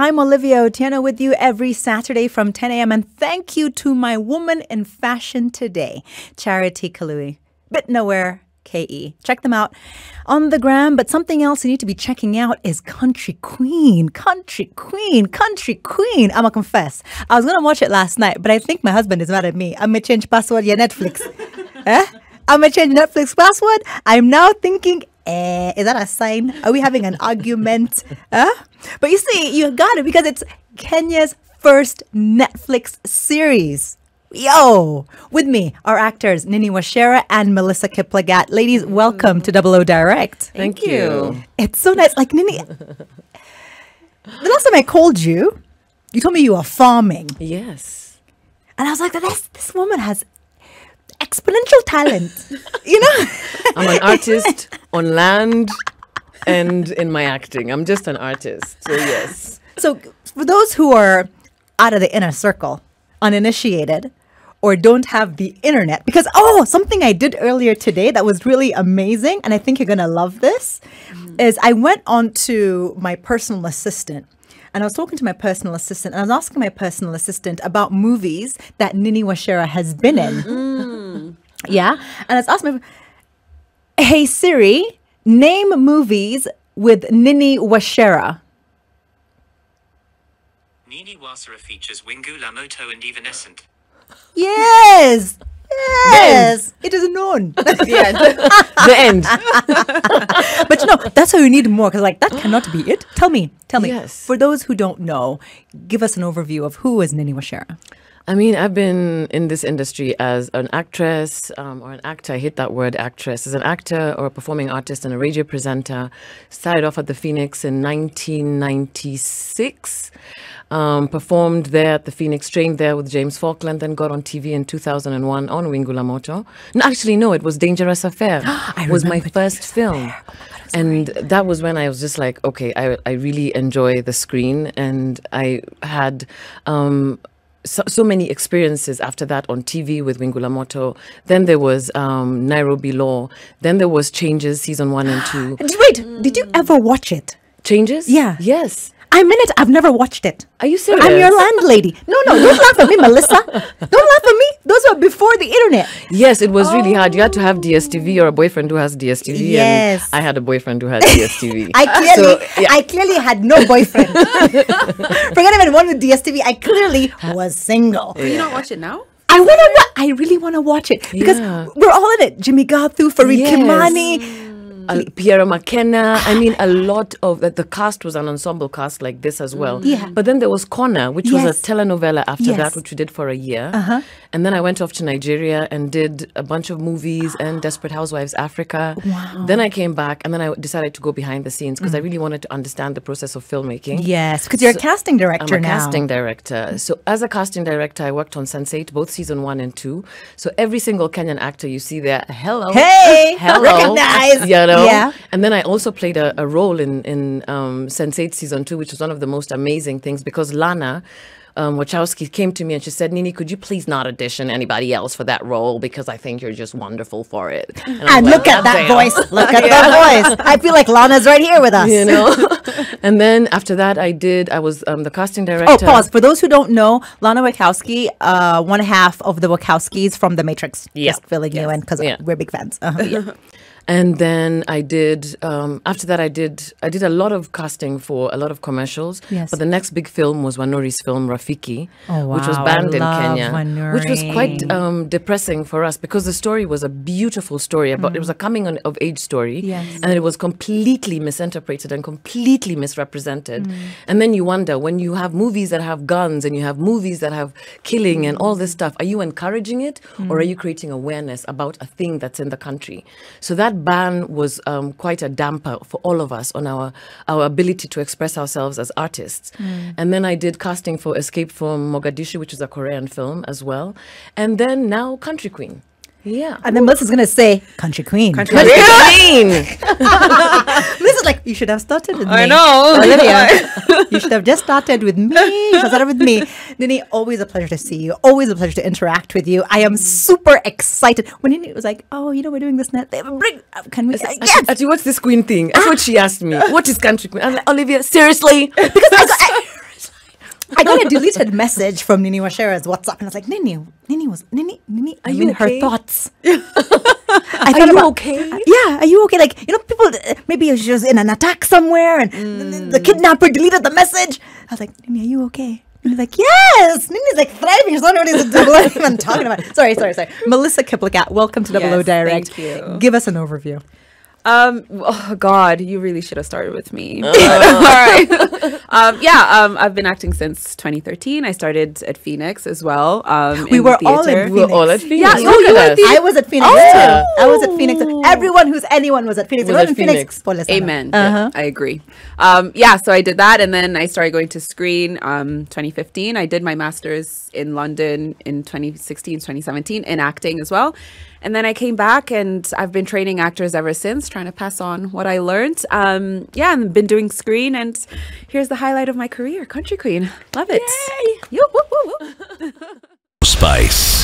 I'm Olivia Otieno with you every Saturday from 10 a.m. And thank you to my woman in fashion today, Charity Kalui. Bit nowhere. KE. Check them out on the gram. But something else you need to be checking out is Country Queen. Country Queen. Country Queen. I'm going to confess. I was to watch it last night, but I think my husband is mad at me. I'm going to change password your Netflix. eh? I'm going to change Netflix password. I'm now thinking, eh, is that a sign? Are we having an argument? Huh? But you see, you got it because it's Kenya's first Netflix series. Yo, with me are actors Nini Wacera and Melissa Kiplagat. Ladies, welcome to Double O Direct. Thank, you. It's so nice. Like Nini, the last time I called you, you told me you were farming, Yes. and I was like, "This this woman has exponential talent." you know, I'm an artist on land and in my acting. I'm just an artist. So, yes. So, for those who are out of the inner circle, uninitiated, or don't have the internet, because oh, something I did earlier today that was really amazing, and I think you're gonna love this, mm-hmm. is I went on to my personal assistant. And I was talking to my personal assistant, and I was asking my personal assistant about movies that Nini Wacera has been in. Mm. Yeah. And I was asking my, hey Siri, name movies with Nini Wacera. Nini Wacera features Wingu la Moto and Evanescent. Yes. Yes. It is known. Yeah. the end. but you know, that's how you need more because, like, that cannot be it. Tell me, tell me. Yes. For those who don't know, give us an overview of who is Nini Wacera. I mean, I've been in this industry as an actress um, or an actor. I hate that word actress. As an actor or a performing artist and a radio presenter. Started off at the Phoenix in 1996. Um, performed there at the Phoenix, trained there with James Falkland, then got on TV in 2001 on Wingu la Moto. No, actually, no, it was Dangerous Affair. I was my first film. and that was when I was just like, okay, I, I really enjoy the screen. And I had um, so, so many experiences after that on TV with Wingu la Moto. Then there was um, Nairobi Law. Then there was Changes season one and two. Wait, did you ever watch it? Changes? Yeah. Yes. I'm in it. I've never watched it. Are you serious? I'm your landlady. No, no, don't laugh at me, Melissa. Don't laugh at me. Those were before the internet. Yes, it was really hard. You had to have oh. DSTV or a boyfriend who has DSTV. Yes. And I had a boyfriend who had DSTV. I clearly, So, yeah. I clearly had no boyfriend. Forget even one with DSTV. I clearly was single. Can you not watch it now? I want to. Wa- I really want to watch it because Yeah. we're all in it. Jimmy Gathu, Farid Yes. Kimani. Uh, Pierra Makena. I mean, a lot of the, the cast was an ensemble cast like this as well. Yeah. But then there was Kona, which Yes. was a telenovela after Yes. that, which we did for a year. Uh-huh. And then I went off to Nigeria and did a bunch of movies and Desperate Housewives Africa. Wow. Then I came back and then I decided to go behind the scenes because I really wanted to understand the process of filmmaking. Yes, because you're a casting director I'm a now. casting director. So as a casting director, I worked on Sense8, both season one and two. So every single Kenyan actor you see there, hello, Hey, hello, recognize. you know. Yeah. And then I also played a, a role in in um, Sense8 season two, which was one of the most amazing things because Lana. Um, Wachowski came to me and she said, Nini, could you please not audition anybody else for that role because I think you're just wonderful for it. And, And like, look at that "Goddamn." voice. Look at that voice. I feel like Lana's right here with us. You know, and then after that, I did. I was um, the casting director. Oh, director. pause. For those who don't know, Lana Wachowski, uh, one half of the Wachowskis from The Matrix. Yeah. Just filling you in because Yeah. we're big fans. Uh-huh. and then I did. Um, after that, I did. I did a lot of casting for a lot of commercials. Yes. But the next big film was Wanuri's film Rafiki, Oh, which was wow. Banned in Kenya, which was quite um, depressing for us because the story was a beautiful story about. It was a coming on, of age story, Mm. Yes. and it was completely misinterpreted and completely misrepresented. Mm. And then you wonder when you have movies that have guns and you have movies that have killing and all this stuff, are you encouraging it or are Mm. you creating awareness about a thing that's in the country? So that ban was um, quite a damper for all of us on our our ability to express ourselves as artists. Mm. And then I did casting for Escape from Mogadishu, which is a Korean film as well. And then now Country Queen. Yeah. And then Melissa's going to say, Country Queen. Country Country Queen. Melissa's like, you should have started with me. I know. Olivia, you should have just started with me. You should have started with me. Nini, always a pleasure to see you. Always a pleasure to interact with you. I am super excited. When Nini was like, oh, you know, we're doing this net. Bring, can we? Yes. Ati, what's this queen thing? That's what she asked me. What is country queen? I'm like, Olivia, seriously? Because I got, I, deleted message from Nini Wacera's WhatsApp, and I was like, Nini, Nini was Nini, Nini. Are you in okay? her thoughts? I Are you about- okay? Yeah, are you okay? Like you know, people uh, maybe she was in an attack somewhere, and the, the kidnapper deleted the message. I was like, Nini, are you okay? And he's like, yes. Nini's like thriving. She's not know what I'm even talking about. Sorry, sorry, sorry. Melissa Kiplagat, welcome to Double O Direct. thank you. Give us an overview. Um. Oh God, you really should have started with me. All right. um. Yeah. Um. I've been acting since 2013. I started at Phoenix as well. Um. We in were all in theater. We were all at Phoenix. Yeah, Look oh, you were us. the- I was at Phoenix Oh. too. I was at Phoenix. Everyone who's anyone was at Phoenix. Was Everyone at in Phoenix. Phoenix. Amen. Uh-huh. I agree. Um, yeah, so I did that, and then I started going to screen. Um, 2015. I did my master's in London in 2016, 2017 in acting as well, and then I came back, and I've been training actors ever since, trying to pass on what I learned. Um, yeah, I've been doing screen, and here's the highlight of my career, Country Queen. Love it. Yay! woo, woo, woo. Spice.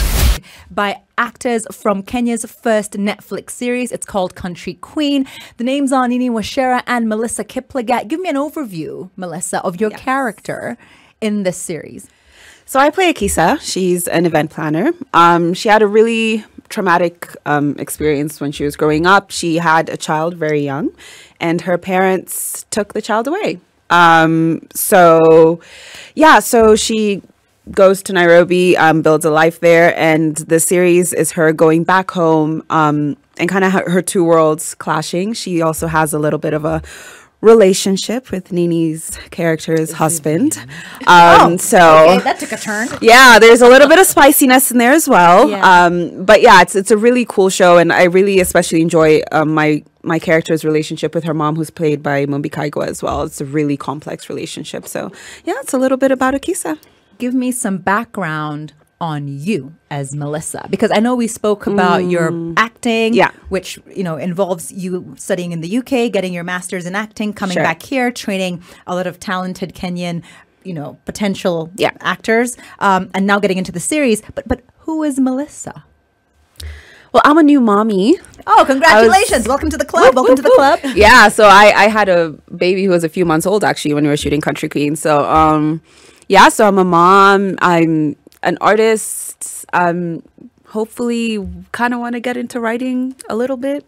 by actors from Kenya's first Netflix series. It's called Country Queen. The names are Nini Wacera and Melissa Kiplagat. Give me an overview, Melissa, of your character in this series. So I play Akisa. She's an event planner. Um, she had a really traumatic um, experience when she was growing up. She had a child very young, and her parents took the child away. Um, so, yeah, so she goes to Nairobi, um, builds a life there, and the series is her going back home um, and kind of her, her two worlds clashing. She also has a little bit of a relationship with Nini's character's husband. Um, so that took a turn. yeah, there's a little bit of spiciness in there as well. Yeah. Um, but yeah, it's it's a really cool show, and I really especially enjoy um, my my character's relationship with her mom, who's played by Mumbi Kaigwa as well. It's a really complex relationship. So yeah, it's a little bit about Akisa. Give me some background on you as Melissa because I know we spoke about your acting, Mm. Yeah. which you know involves you studying in the UK, getting your masters in acting, coming Sure. back here, training a lot of talented Kenyan, you know, potential Yeah. actors, um, and now getting into the series. But but who is Melissa? Well, I'm a new mommy. Oh, congratulations! Welcome to the club. Welcome to the club. yeah, so I, I had a baby who was a few months old actually when we were shooting Country Queen. So um, yeah, so I'm a mom. I'm an artist. Um, hopefully, kind of want to get into writing a little bit.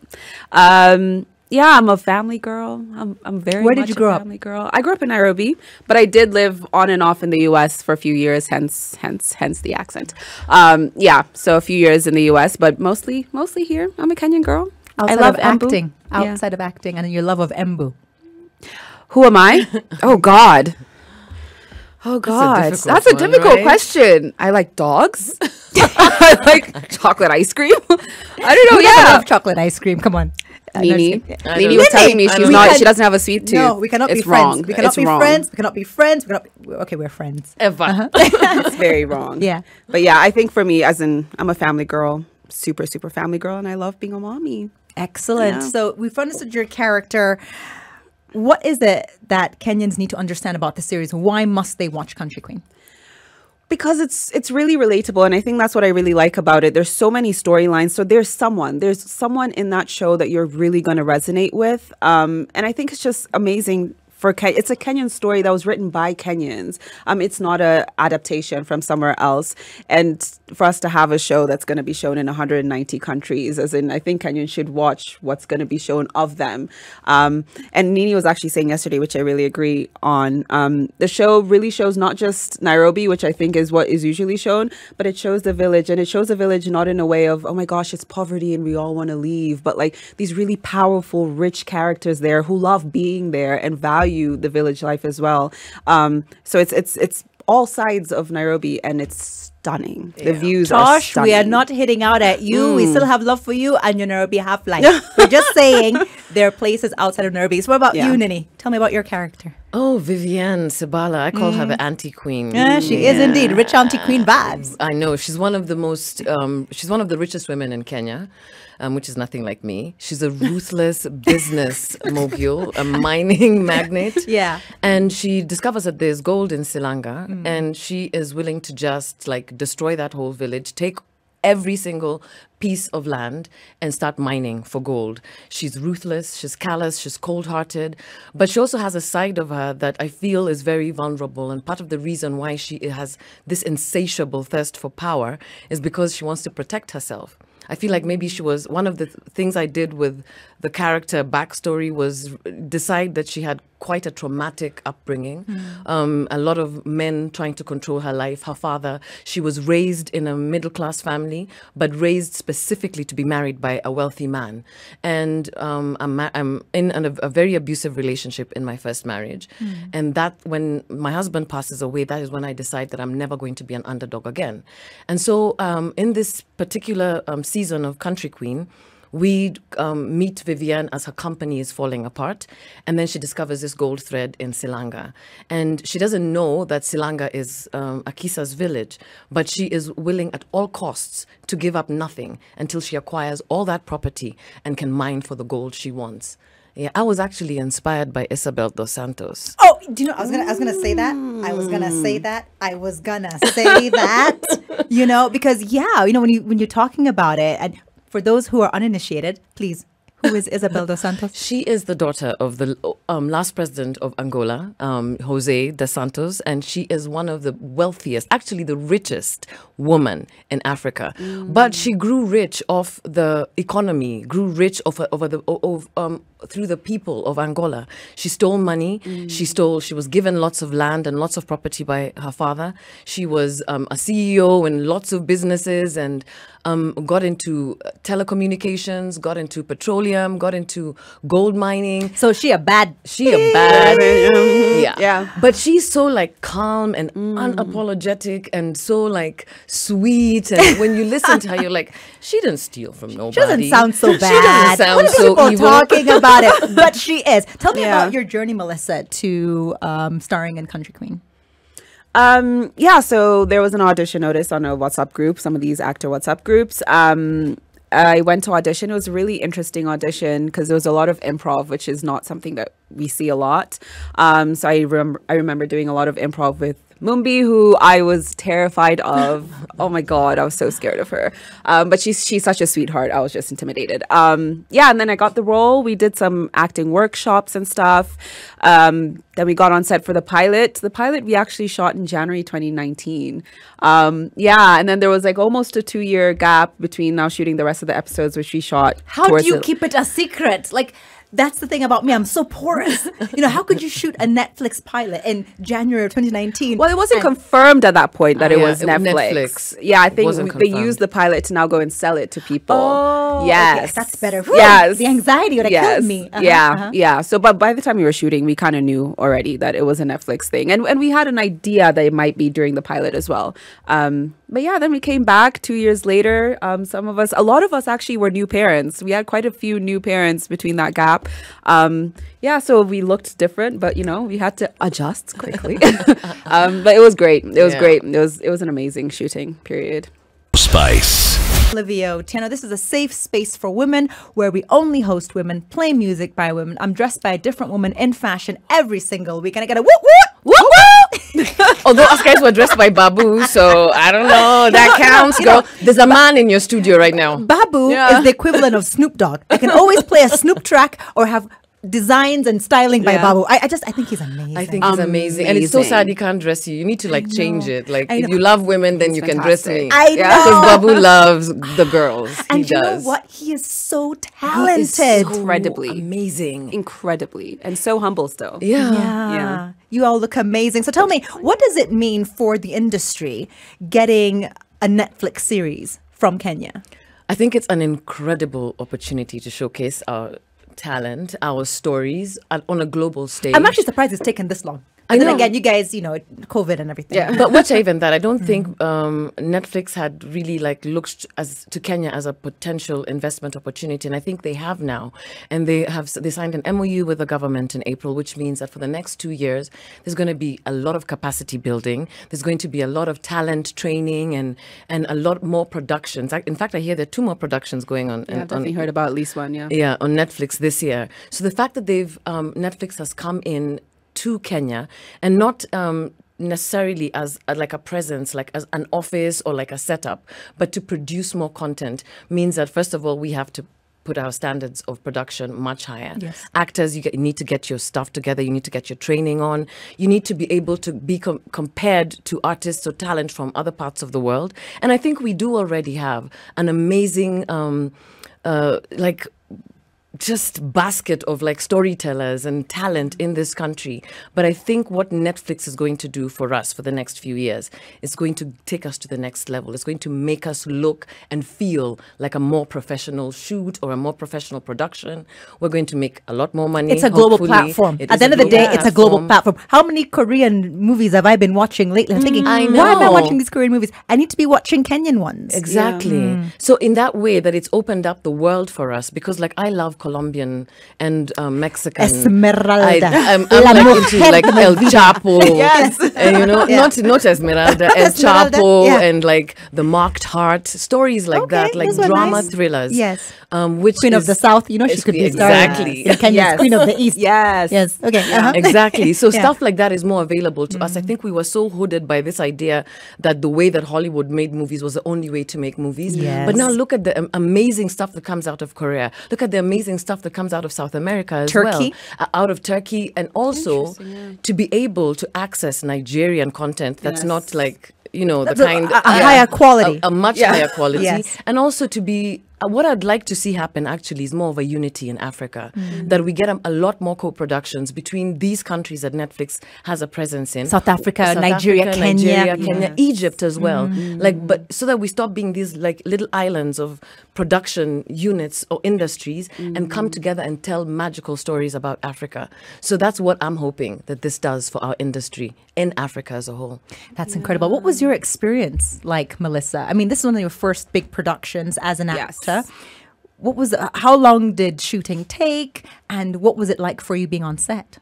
Um, yeah, I'm a family girl. I'm I'm very. Where did you grow up? Family girl. I grew up in Nairobi, but I did live on and off in the U.S. for a few years. Hence, hence, hence the accent. Um, yeah, so a few years in the U.S., but mostly, mostly here. I'm a Kenyan girl. Outside I love acting, Yeah. outside of acting, and your love of Embu. Who am I? oh God. Oh God, difficult that's a one, difficult right? question. I like dogs. I like chocolate ice cream. I don't know. You never Yeah, love chocolate ice cream. Come on. No, Nini. just kidding. I Nini was telling me she's don't not. know. She doesn't have a sweet tooth. No, we cannot it's be wrong. friends. We cannot it's be wrong. friends. We cannot be friends. We cannot. Be, okay, we're friends. Ever. Uh-huh. It's very wrong. Yeah. But yeah, I think for me, as in, I'm a family girl, super, super family girl, and I love being a mommy. Excellent. Yeah. So we've understood your character. What is it that Kenyans need to understand about the series? Why must they watch Country Queen? because it's it's really relatable and i think that's what i really like about it there's so many storylines so there's someone there's someone in that show that you're really going to resonate with um, and i think it's just amazing for Ken- it's a Kenyan story that was written by Kenyans. Um, it's not a adaptation from somewhere else. And for us to have a show that's going to be shown in 190 countries, as in, I think Kenyans should watch what's going to be shown of them. Um, and Nini was actually saying yesterday, which I really agree on. Um, the show really shows not just Nairobi, which I think is what is usually shown, but it shows the village, and it shows the village not in a way of, oh my gosh, it's poverty and we all want to leave, but like these really powerful, rich characters there who love being there and value the village life as well. Um, so it's it's it's all sides of Nairobi, and it's stunning. The views are stunning. we are not hitting out at you. We still have love for you and your Nairobi half life. We're just saying there are places outside of Nairobi. So what about Yeah. you, Nini? Tell me about your character. Oh, Vivienne Sibala. I call her the anti queen. Yeah, she is indeed rich auntie queen vibes. I know she's one of the most. Um, she's one of the richest women in Kenya, um, which is nothing like me. She's a ruthless business mogul, a mining magnate. Yeah. and she discovers that there's gold in Silanga, and she is willing to just like destroy that whole village, take every single piece of land and start mining for gold. She's ruthless, she's callous, she's cold hearted, but she also has a side of her that I feel is very vulnerable. And part of the reason why she has this insatiable thirst for power is because she wants to protect herself. I feel like maybe she was one of the th- things I did with the character backstory was decide that she had quite a traumatic upbringing. Um, a lot of men trying to control her life. Her father, she was raised in a middle class family, but raised specifically to be married by a wealthy man. And um, I'm, ma- I'm in an, a very abusive relationship in my first marriage. And that, when my husband passes away, that is when I decide that I'm never going to be an underdog again. And so, um, in this particular um, season of Country Queen, we um, meet Vivienne as her company is falling apart, and then she discovers this gold thread in Silanga. And she doesn't know that Silanga is um, Akisa's village, but she is willing at all costs to give up nothing until she acquires all that property and can mine for the gold she wants. Yeah, I was actually inspired by Isabel dos Santos. Oh, do you know? I was gonna, I was gonna say that. I was gonna say mm. that. I was gonna say that. You know, because yeah, you know, when you when you're talking about it, and for those who are uninitiated, please, who is Isabel dos Santos? She is the daughter of the um, last president of Angola, um, Jose dos Santos, and she is one of the wealthiest, actually the richest woman in Africa. But she grew rich off the economy, grew rich over, over the of, um, through the people of Angola. She stole money. She stole. She was given lots of land and lots of property by her father. She was um, a CEO in lots of businesses and um, got into telecommunications, got into petroleum, got into gold mining. So she a bad. She a bad, yeah, Yeah. But she's so like calm and unapologetic and so like sweet. And when you listen to her, you're like, she didn't steal from nobody. She doesn't sound so bad. She doesn't sound what are so people evil. talking about it, but she is. Tell me Yeah. about your journey, Melissa, to um, starring in Country Queen. Um, yeah, so there was an audition notice on a WhatsApp group, some of these actor WhatsApp groups. Um, I went to audition. It was a really interesting audition because there was a lot of improv, which is not something that we see a lot. Um, so I remember I remember doing a lot of improv with Mumbi, who I was terrified of. oh my god, I was so scared of her. Um, but she's she's such a sweetheart. I was just intimidated. Um, yeah, and then I got the role. We did some acting workshops and stuff. Um, then we got on set for the pilot. The pilot we actually shot in January 2019. Um, yeah, and then there was like almost a two year gap between now shooting the rest of the episodes, which we shot. How do you the- keep it a secret? Like that's the thing about me. I'm so porous. you know, how could you shoot a Netflix pilot in January of 2019? Well, it wasn't and- confirmed at that point that Ah, it yeah, was it was Netflix. Netflix. Yeah, I think we- they confirmed. used the pilot to now go and sell it to people. Oh, okay, yes, that's better. Whew, Yes, the anxiety would have yes. killed me. Uh-huh, yeah, uh-huh. yeah. So, but by the time we were shooting, we kind of knew already that it was a Netflix thing, and and we had an idea that it might be during the pilot as well. Um, but yeah, then we came back two years later. Um, some of us, a lot of us actually were new parents. We had quite a few new parents between that gap. Um, yeah, so we looked different, but you know, we had to adjust quickly. um, but it was great. It was Yeah. great. It was it was an amazing shooting period. Spice. Olivia Otieno. This is a safe space for women where we only host women, play music by women. I'm dressed by a different woman in fashion every single week, and I get a whoop whoop whoop whoop. Although us guys were dressed by Babu, so I don't know. That counts, you know- girl. There's a man in your studio right now. Babu Yeah. is the equivalent of Snoop Dogg. I can always play a Snoop track or have designs and styling by Yeah. Babu. I, I just I think he's amazing. I think it's um, amazing. And it's so sad he can't dress you. You need to like change it. Like if you love women, then you can dress me. I Yeah. know. Because Babu loves the girls. and he you does. know what? He is so He is talented. so Incredibly. amazing. Incredibly, and so humble still. Yeah. Yeah. Yeah. You all look amazing. So tell me, what does it mean for the industry getting a Netflix series from Kenya? I think it's an incredible opportunity to showcase our talent, our stories on a global stage. I'm actually surprised it's taken this long. I And then again, you guys, you know, COVID and everything. Yeah. but what's even that? I don't think um, Netflix had really like looked as to Kenya as a potential investment opportunity, and I think they have now. And they have they signed an MOU with the government in April, which means that for the next two years, there's going to be a lot of capacity building. There's going to be a lot of talent training and and a lot more productions. I- In fact, I hear there are two more productions going on. Yeah, on- I've definitely heard about at least one. Yeah. yeah, on Netflix this year. So the fact that they've um, Netflix has come in to Kenya and not um, necessarily as uh, like a presence, like as an office or like a setup, but to produce more content means that first of all we have to put our standards of production much higher. Yes. Actors, you, get, you need to get your stuff together. You need to get your training on. You need to be able to be com- compared to artists or talent from other parts of the world. And I think we do already have an amazing, um, uh, like just basket of like storytellers and talent in this country. But I think what Netflix is going to do for us for the next few years is going to take us to the next level. It's going to make us look and feel like a more professional shoot or a more professional production. We're going to make a lot more money. It's a global platform. At the end of the day, global it's a global platform. How many Korean movies have I been watching lately? I'm thinking, I why am I watching these Korean movies? I need to be watching Kenyan ones. Exactly. So in that way, that it's opened up the world for us because, like, I love Colombian and um, Mexican. Esmeralda. I, I'm, I'm like mujer into like El Chapo. Yes. And, you know, Yeah. not not Esmeralda, El Esmeralda, Chapo, yeah. and like the Marked Heart stories like Okay, that, like drama nice. thrillers. Yes. Um, which Queen of the South, you know, she could be starring exactly. in Kenya's Yes. Queen of the East. Yes. Yes. Okay. uh-huh. exactly. So Yeah. Mm. stuff like that is more available to us. I think we were so hooded by this idea that the way that Hollywood made movies was the only way to make movies. Yes. But now look at the um, amazing stuff that comes out of Korea. Look at the amazing stuff that comes out of South America as Turkey. well. Uh, out of Turkey and also to be able to access Nigerian content that's Yes. not like you know the That's kind a- a higher quality. a, a much Yeah. higher quality Yes. and also to be uh, what I'd like to see happen actually is more of a unity in Africa Mm. that we get a, a lot more co-productions between these countries that Netflix has a presence in South Africa, South Nigeria, Africa, Kenya. Nigeria, Kenya, Yes. Egypt as well like but so that we stop being these like little islands of production units or industries and come together and tell magical stories about Africa so that's what I'm hoping that this does for our industry in Africa as a whole That's incredible. What was your experience like, Melissa? I mean, this is one of your first big productions as an Yes. Actor. What was uh, how long did shooting take and what was it like for you being on set?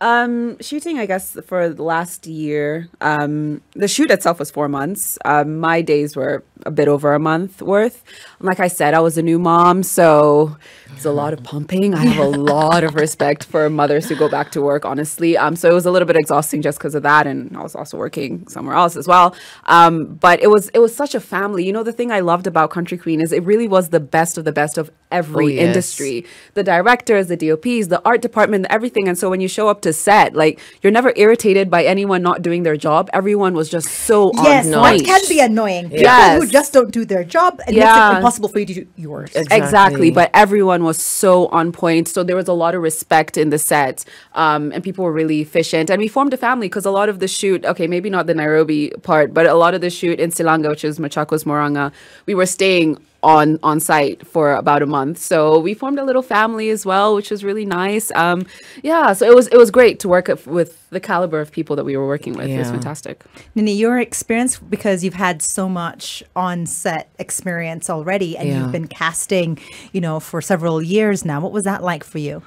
Um, shooting, I guess, for the last year. Um, the shoot itself was four months. Um, my days were a bit over a month worth. Like I said, I was a new mom, so it's a lot of pumping. I have a lot of respect for mothers who go back to work, honestly. Um, so it was a little bit exhausting just because of that, and I was also working somewhere else as well. Um, but it was it was such a family. You know, the thing I loved about Country Queen is it really was the best of the best of every Oh, yes. industry the directors, the DOPs, the art department, everything. And so when you show up to set, like you're never irritated by anyone not doing their job. Everyone was just so Yes, on that can be annoying. People Yes. who just don't do their job and makes it impossible for you to do yours. Exactly. Exactly. But everyone was so on point. So there was a lot of respect in the set. Um, and people were really efficient. And we formed a family because a lot of the shoot, okay, maybe not the Nairobi part, but a lot of the shoot in Silanga, which is Machakos Murang'a, we were staying on on site for about a month. So we formed a little family as well, which was really nice. Um, yeah, so it was it was great to work with- with the caliber of people that we were working with. It was fantastic. Nini, your experience because you've had so much on set experience already and Yeah. you've been casting, you know, for several years now. What was that like for you?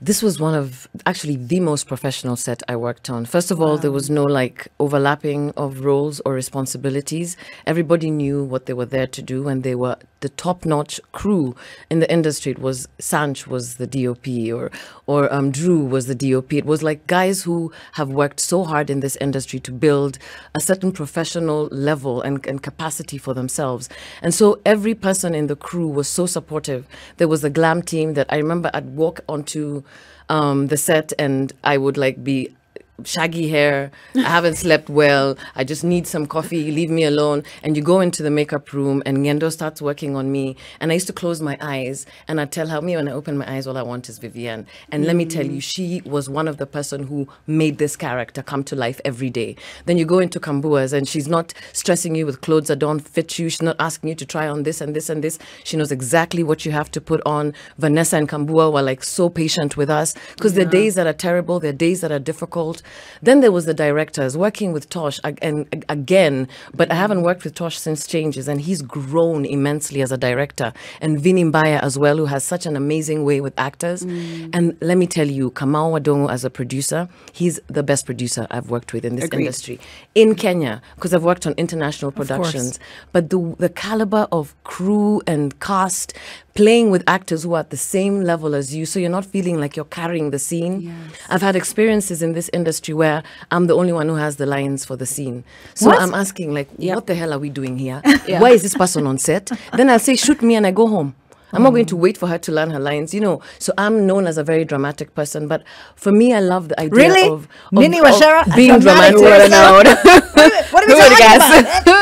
This was one of actually the most professional set I worked on. First of all, there was no like overlapping of roles or responsibilities. Everybody knew what they were there to do, and they were the top-notch crew in the industry. It was Sanch was the DOP, or or um, Drew was the DOP. It was like guys who have worked so hard in this industry to build a certain professional level and, and capacity for themselves. And so every person in the crew was so supportive. There was a glam team that I remember I'd walk onto um, the set and I would like be shaggy hair. I haven't slept well. I just need some coffee. Leave me alone. And you go into the makeup room, and Ngendo starts working on me. And I used to close my eyes, and I'd tell her, me when I open my eyes, all I want is Vivienne. And let me tell you, mm. she was one of the person who made this character come to life every day. Then you go into Kambua's, and she's not stressing you with clothes that don't fit you. She's not asking you to try on this and this and this. She knows exactly what you have to put on. Vanessa and Kambua were like so patient with us because there are days that are terrible, there are days that are difficult. Then there was the directors working with Tosh and again, but I haven't worked with Tosh since Changes, and he's grown immensely as a director. And Vinny Mbaya as well, who has such an amazing way with actors. Mm. And let me tell you, Kamau Wadongo as a producer, he's the best producer I've worked with in this Agreed. industry in Kenya because I've worked on international productions. But the the caliber of crew and cast, playing with actors who are at the same level as you, so you're not feeling like you're carrying the scene. I've had experiences in this industry where I'm the only one who has the lines for the scene. So What? I'm asking, like, Yep. what the hell are we doing here? Yeah. Why is this person on set? Then I'll say, shoot me, and I go home. I'm not going to wait for her to learn her lines, you know. So I'm known as a very dramatic person, but for me, I love the idea Really? of, of, Nini of being dramatic dramatic. what are we talking about?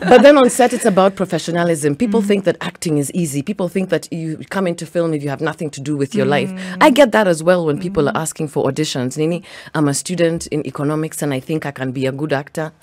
but then on set, it's about professionalism. People Mm. think that acting is easy. People think that you come into film if you have nothing to do with your life. Mm. I get that as well when people are asking for auditions. Nini, I'm a student in economics and I think I can be a good actor.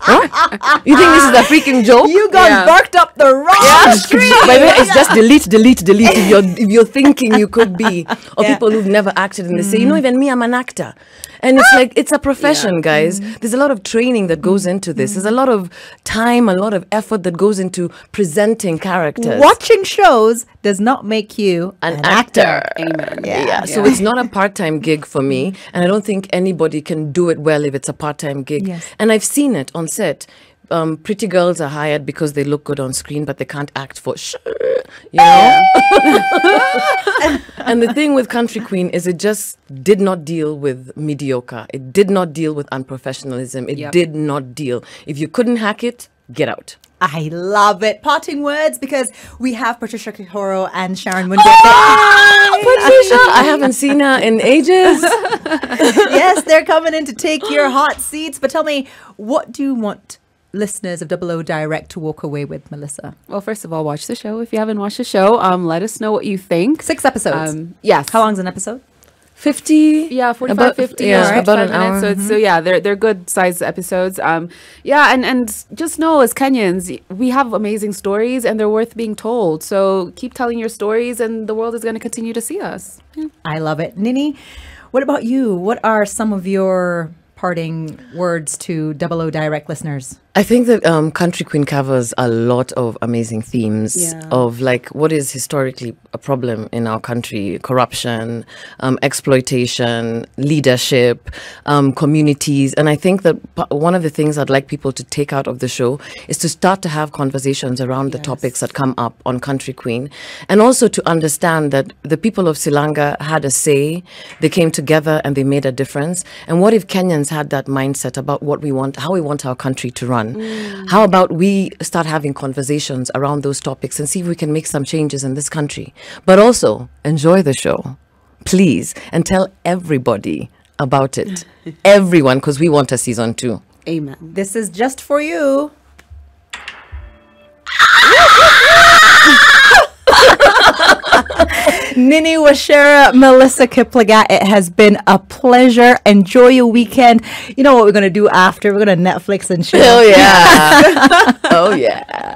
Huh? You think this is a freaking joke? You got Yeah. barked up the wrong street. By the way, it's just delete, delete, delete. If you're if you're thinking you could be, or Yeah. people who've never acted and they say, you know, even me, I'm an actor, and it's like it's a profession, guys. Mm-hmm. There's a lot of training that goes mm-hmm. into this. There's a mm-hmm. lot of time, a lot of effort that goes into presenting characters. Watching shows does not make you An, actor. Amen. Yeah. So it's not a part-time gig for me, and I don't think anybody can do it well if it's a part-time gig. Yes. And I've seen it on set. Um, pretty girls are hired because they look good on screen, but they can't act for sure. You know. and the thing with Country Queen is it just did not deal with mediocre. It did not deal with unprofessionalism. It Yep. did not deal. If you couldn't hack it, get out. I love it. Parting words because we have Patricia Kihoro and Sharon Munjete. Patricia, I haven't seen her in ages. yes, they're coming in to take your hot seats. But tell me, what do you want listeners of Double O Direct to walk away with, Melissa? Well, first of all, watch the show. If you haven't watched the show, um, let us know what you think. Six episodes. Um, yes. How long's an episode? 50? Yeah, 45, About- 50, yeah, or about an 45 minutes. hour. So, it's, so yeah, they're they're good sized episodes. Um, yeah, and and just know as Kenyans, we have amazing stories and they're worth being told. So keep telling your stories, and the world is going to continue to see us. Yeah. I love it. Nini, what about you? What are some of your parting words to Double O Direct listeners? I think that um, Country Queen covers a lot of amazing themes Yeah. of like what is historically a problem in our country corruption, um, exploitation, leadership, um, communities. And I think that p- one of the things I'd like people to take out of the show is to start to have conversations around the topics that come up on Country Queen and also to understand that the people of Silanga had a say, they came together and they made a difference. And what if Kenyans had that mindset about what we want, how we want our country to run? Mm. How about we start having conversations around those topics and see if we can make some changes in this country? But also enjoy the show, please, and tell everybody about it. Everyone, because we want a season two. Amen. This is just for you. Nini Wacera, Melissa Kiplagat, it has been a pleasure. Enjoy your weekend. You know what we're going to do after? We're going to Netflix and chill. Oh, yeah. oh, yeah.